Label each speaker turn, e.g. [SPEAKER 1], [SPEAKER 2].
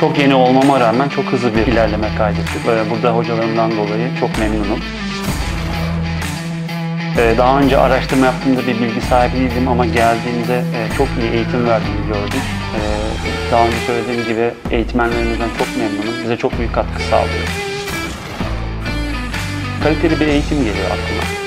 [SPEAKER 1] Çok yeni olmama rağmen çok hızlı bir ilerleme kaydettik. Ee, burada hocalarımdan dolayı çok memnunum. Ee, daha önce araştırma yaptığımda bir bilgi sahibi değildim ama geldiğimde e, çok iyi eğitim verdiğini gördüm. Ee, daha önce söylediğim gibi eğitmenlerimizden çok memnunum. Bize çok büyük katkı sağlıyor. Kaliteli bir eğitim geliyor aklıma.